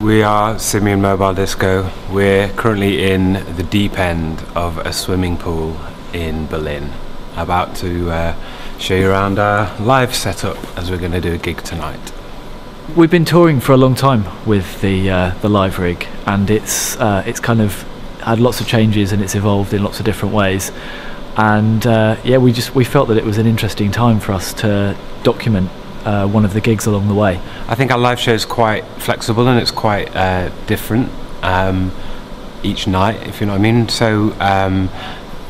We are Simian Mobile Disco. We're currently in the deep end of a swimming pool in Berlin. About to uh, show you around our live setup as we're going to do a gig tonight. We've been touring for a long time with the uh, the live rig, and it's uh, it's kind of had lots of changes and it's evolved in lots of different ways. And uh, yeah, we just we felt that it was an interesting time for us to document uh, one of the gigs along the way. I think our live show is quite flexible and it's quite uh, different um, each night, if you know what I mean. So um,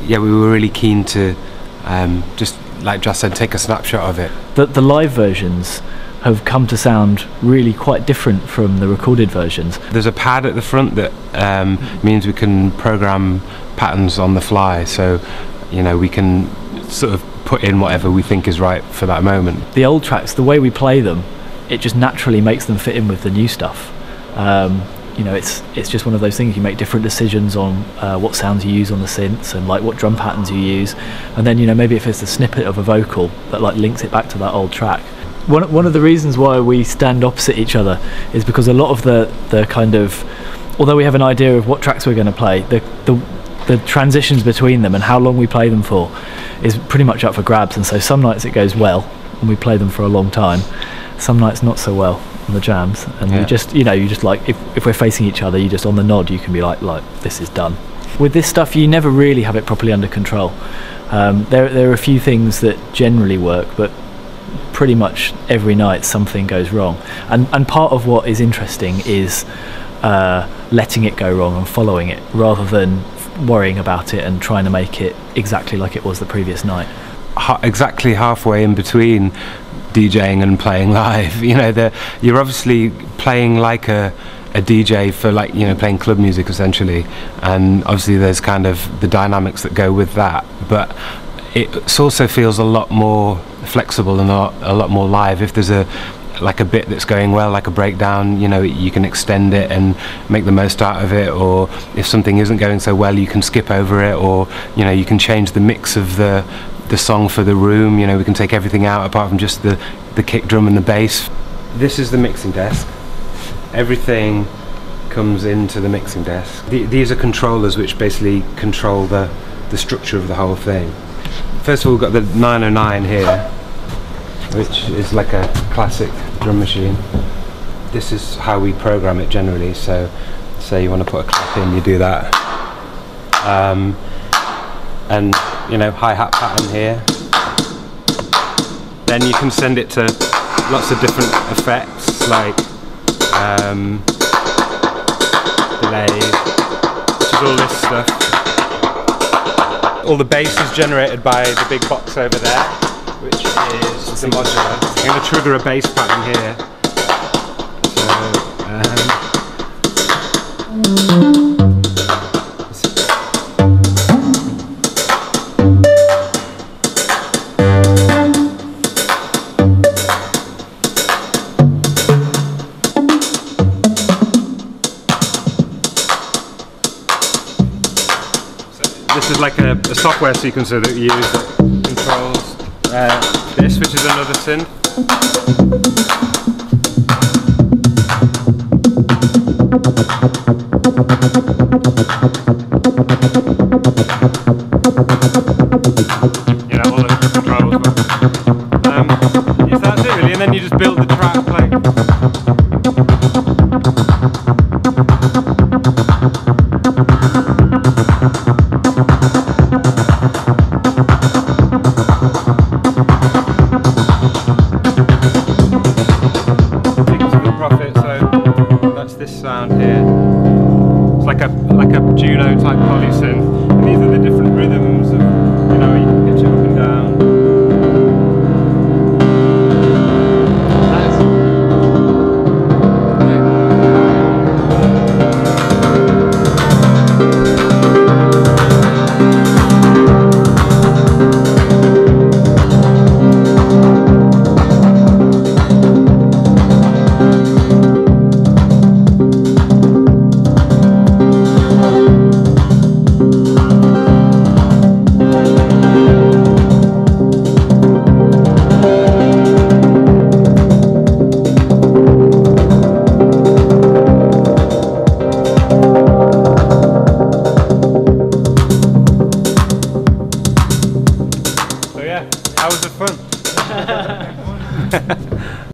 yeah, we were really keen to um, just, like Josh said, take a snapshot of it. The, the live versions have come to sound really quite different from the recorded versions. There's a pad at the front that um, means we can program patterns on the fly. So you know we can sort of put in whatever we think is right for that moment. The old tracks, the way we play them, it just naturally makes them fit in with the new stuff. Um, you know, it's it's just one of those things. You make different decisions on uh, what sounds you use on the synths and like what drum patterns you use, and then you know maybe if it's a snippet of a vocal that like links it back to that old track. One one of the reasons why we stand opposite each other is because a lot of the the kind of although we have an idea of what tracks we're going to play, the the the transitions between them and how long we play them for is pretty much up for grabs. And so some nights it goes well and we play them for a long time. Some nights not so well on the jams. And Yeah. you just, you know, you just like, if, if we're facing each other, you just on the nod, you can be like, like, this is done. With this stuff, you never really have it properly under control. Um, there, there are a few things that generally work, but pretty much every night something goes wrong. And, and part of what is interesting is uh, letting it go wrong and following it rather than worrying about it and trying to make it exactly like it was the previous night. ha- exactly halfway in between DJing and playing live. You know, the, you're obviously playing like a, a DJ for like you know playing club music essentially, and obviously there's kind of the dynamics that go with that. But it also feels a lot more flexible and a lot, a lot more live. If there's a like a bit that's going well, like a breakdown, you know, you can extend it and make the most out of it. Or if something isn't going so well, you can skip over it, or you know, you can change the mix of the the song for the room. You know, we can take everything out apart from just the the kick drum and the bass. This is the mixing desk. Everything comes into the mixing desk. The, these are controllers which basically control the the structure of the whole thing. First of all, we've got the 909 here, which is like a classic drum machine. This is how we program it generally. So, say you want to put a clap in, you do that. Um, and you know, hi hat pattern here. Then you can send it to lots of different effects like um, delays, which is all this stuff. All the bass is generated by the big box over there, which is the modular. I'm going to trigger a bass pattern here. So, um, this is like a, a software sequencer that we use that controls uh, this, which is another synth. You know, all yes, that's it really, and then you just build the track like. Like a like a Juno type polysynth. And these are the different rhythms of you know How was it fun?